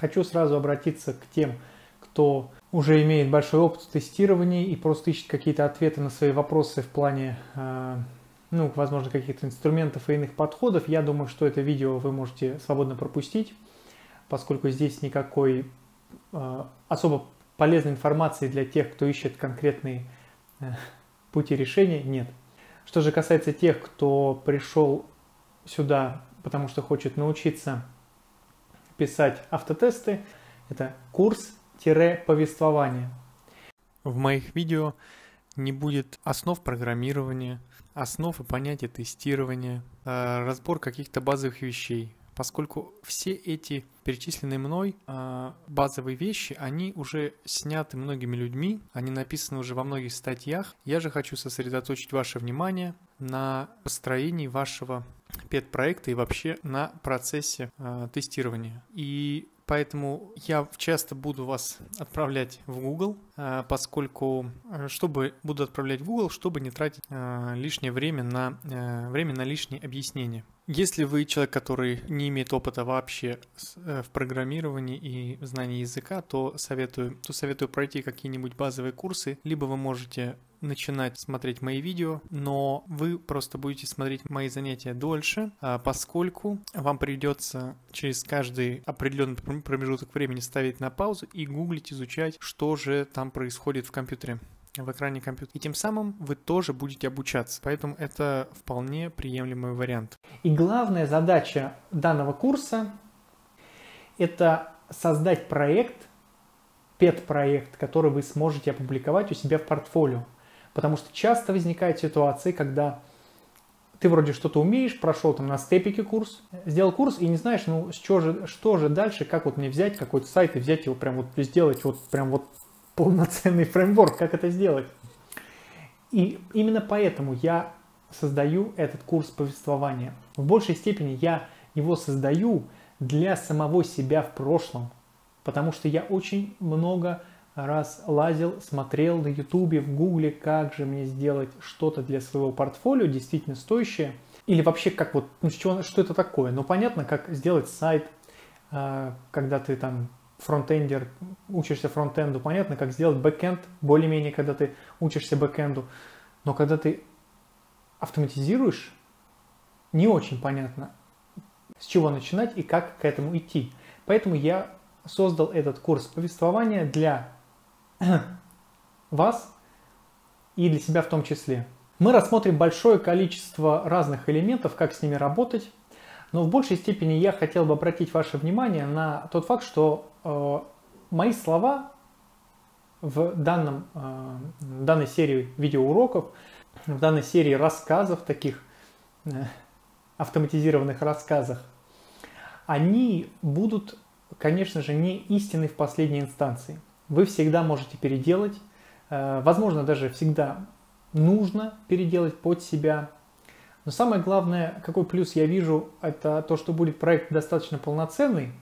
Хочу сразу обратиться к тем, кто уже имеет большой опыт тестирования и просто ищет какие-то ответы на свои вопросы в плане, э, ну, возможно, каких-то инструментов и иных подходов. Я думаю, что это видео вы можете свободно пропустить, поскольку здесь никакой э, особо полезной информации для тех, кто ищет конкретные э, пути решения, нет. Что же касается тех, кто пришел сюда, потому что хочет научиться писать автотесты, это курс-повествование. В моих видео не будет основ программирования, основ и понятия тестирования, э, разбор каких-то базовых вещей, поскольку все эти перечисленные мной э, базовые вещи, они уже сняты многими людьми, они написаны уже во многих статьях. Я же хочу сосредоточить ваше внимание на построении вашего пет-проекта и вообще на процессе э, тестирования. И Поэтому я часто буду вас отправлять в Google, э, поскольку, э, чтобы буду отправлять в Google, чтобы не тратить э, лишнее время на, время на лишние объяснения. Если вы человек, который не имеет опыта вообще в программировании и знании языка, то советую, то советую пройти какие-нибудь базовые курсы, либо вы можете начинать смотреть мои видео, но вы просто будете смотреть мои занятия дольше, а, поскольку вам придется через каждый определенный промежуток времени ставить на паузу и гуглить, изучать, что же там происходит в компьютере в экране компьютера. И тем самым вы тоже будете обучаться. Поэтому это вполне приемлемый вариант. И главная задача данного курса – это создать проект, пет-проект, который вы сможете опубликовать у себя в портфолио. Потому что часто возникают ситуации, когда ты вроде что-то умеешь, прошел там на степике курс, сделал курс и не знаешь, ну что же, что же дальше, как вот мне взять какой-то сайт и взять его прям вот сделать вот прям вот полноценный фреймворк, как это сделать. И именно поэтому я создаю этот курс повествования. В большей степени я его создаю для самого себя в прошлом, потому что я очень много раз лазил, смотрел на ютубе, в гугле, как же мне сделать что-то для своего портфолио действительно стоящее. Или вообще, как вот, ну, что, что это такое? Ну, понятно, как сделать сайт, а, когда ты там фронтендер, учишься фронтенду, понятно, как сделать бэкенд, более-менее, когда ты учишься бэкенду. Но когда ты автоматизируешь, не очень понятно, с чего начинать и как к этому идти. Поэтому я создал этот курс повествования для вас и для себя в том числе. Мы рассмотрим большое количество разных элементов, как с ними работать, но в большей степени я хотел бы обратить ваше внимание на тот факт, что э, мои слова в, данном, э, данной серии видеоуроков, в данной серии рассказов, таких э, автоматизированных рассказах, они будут, конечно же, не истины в последней инстанции вы всегда можете переделать, э, возможно, даже всегда нужно переделать под себя. Но самое главное, какой плюс я вижу, это то, что будет проект достаточно полноценный,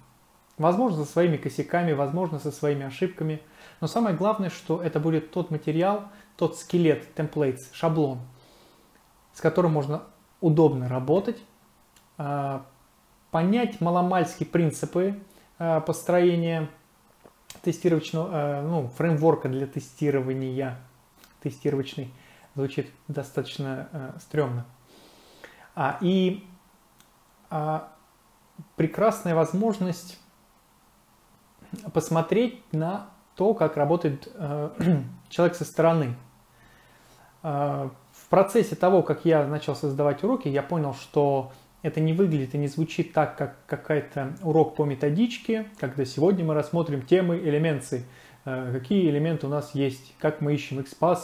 возможно, со своими косяками, возможно, со своими ошибками. Но самое главное, что это будет тот материал, тот скелет, темплейт, шаблон, с которым можно удобно работать, э, понять маломальские принципы э, построения тестировочного, э, ну, фреймворка для тестирования, тестировочный, звучит достаточно стрёмно. А, и а, прекрасная возможность посмотреть на то, как работает э, человек со стороны. Э, в процессе того, как я начал создавать уроки, я понял, что это не выглядит и не звучит так, как какой-то урок по методичке, когда сегодня мы рассмотрим темы элементы, э, какие элементы у нас есть, как мы ищем XPath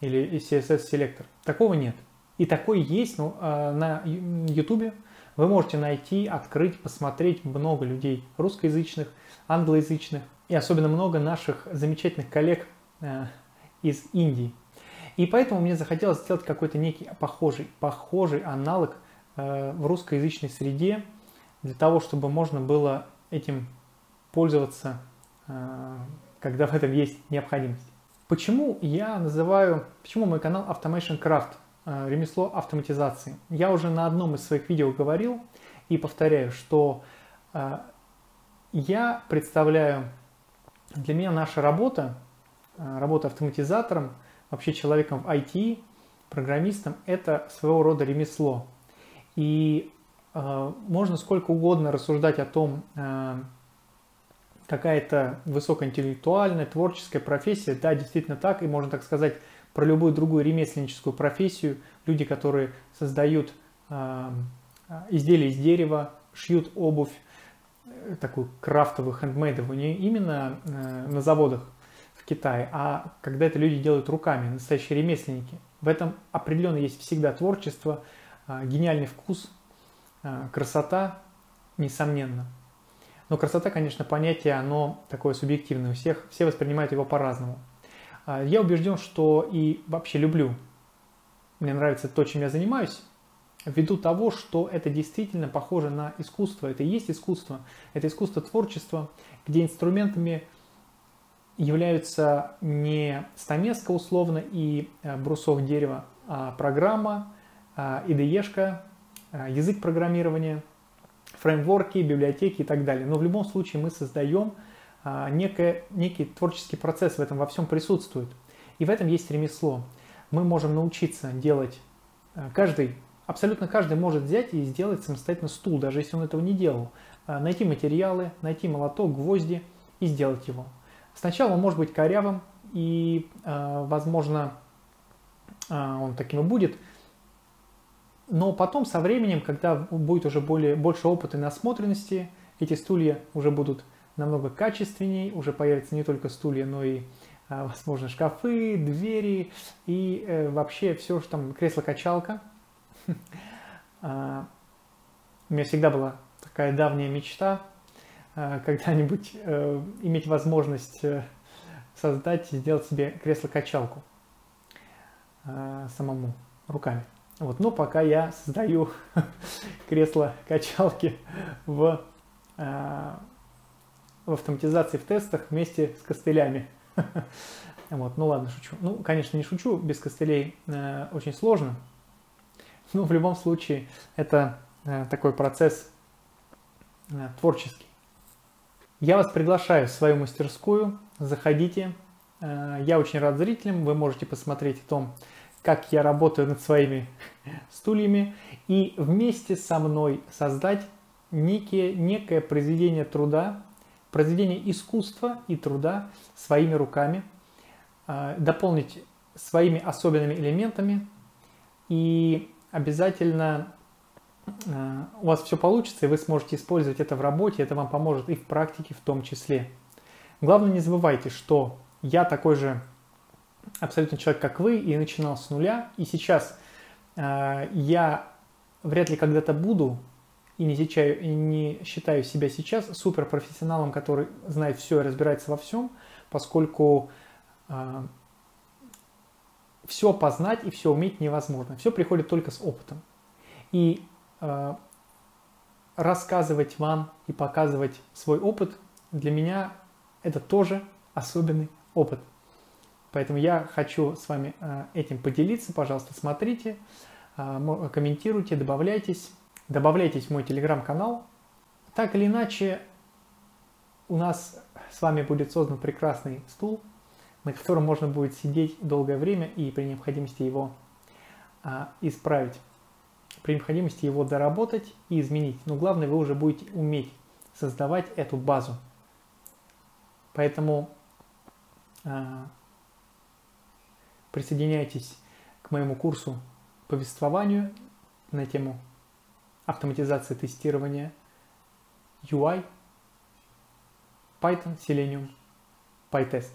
или CSS-селектор. Такого нет. И такой есть ну, э, на YouTube. Вы можете найти, открыть, посмотреть много людей русскоязычных, англоязычных и особенно много наших замечательных коллег э, из Индии. И поэтому мне захотелось сделать какой-то некий похожий, похожий аналог – Э, в русскоязычной среде для того, чтобы можно было этим пользоваться, когда в этом есть необходимость. Почему я называю, почему мой канал Automation Craft, ремесло автоматизации? Я уже на одном из своих видео говорил и повторяю, что я представляю, для меня наша работа, э, работа автоматизатором, вообще человеком в IT, программистом, это своего рода ремесло. И э, можно сколько угодно рассуждать о том, э, какая то высокоинтеллектуальная, творческая профессия. Да, действительно так, и можно так сказать про любую другую ремесленническую профессию. Люди, которые создают э, изделия из дерева, шьют обувь, э, такую крафтовую, хендмейдовую, не именно э, на заводах в Китае, а когда это люди делают руками, настоящие ремесленники. В этом определенно есть всегда творчество, э, гениальный вкус, красота, несомненно. Но красота, конечно, понятие, оно такое субъективное у всех, все воспринимают его по-разному. Я убежден, что и вообще люблю, мне нравится то, чем я занимаюсь, ввиду того, что это действительно похоже на искусство, это и есть искусство, это искусство творчества, где инструментами являются не стамеска условно и э, брусок дерева, а программа, IDE-шка, э, э, язык программирования, фреймворки, библиотеки и так далее. Но в любом случае мы создаем некое, некий творческий процесс в этом во всем присутствует. И в этом есть ремесло. Мы можем научиться делать, каждый Абсолютно каждый может взять и сделать самостоятельно стул, даже если он этого не делал. А, найти материалы, найти молоток, гвозди и сделать его. Сначала он может быть корявым и, а, возможно, а, он таким и будет. Но потом, со временем, когда будет уже более, больше опыта и насмотренности, эти стулья уже будут намного качественнее, уже появятся не только стулья, но и, возможно, шкафы, двери и э, вообще все, что там, кресло-качалка – А, у меня всегда была такая давняя мечта а, когда-нибудь э, иметь возможность э, создать и сделать себе кресло-качалку а, самому, руками. Вот. Но пока я создаю кресло-качалки в, в автоматизации в тестах вместе с костылями. Вот, ну ладно, шучу. Ну, конечно, не шучу, без костылей э, очень сложно, ну, в любом случае, это э, такой процесс э, творческий. Я вас приглашаю в свою мастерскую, заходите. Э, я очень рад зрителям, вы можете посмотреть о том, как я работаю над своими стульями и вместе со мной создать некие, некое произведение труда, произведение искусства и труда своими руками, дополнить своими особенными элементами и обязательно э, у вас все получится, и вы сможете использовать это в работе, это вам поможет и в практике в том числе. Главное, не забывайте, что я такой же абсолютно человек, как вы, и начинал с нуля, и сейчас э, я вряд ли когда-то буду, и не, считаю, и не считаю себя сейчас суперпрофессионалом, который знает все и разбирается во всем, поскольку э, все познать и все уметь невозможно. Все приходит только с опытом. И э, рассказывать вам и показывать свой опыт для меня это тоже особенный опыт. Поэтому я хочу с вами э, этим поделиться. Пожалуйста, смотрите, комментируйте, добавляйтесь. Добавляйтесь в мой телеграм-канал. Так или иначе, у нас с вами будет создан прекрасный стул, на котором можно будет сидеть долгое время и при необходимости его а, исправить, при необходимости его доработать и изменить. Но главное, вы уже будете уметь создавать эту базу. Поэтому а, присоединяйтесь к моему курсу повествованию на тему автоматизации тестирования UI, Python, Selenium, PyTest.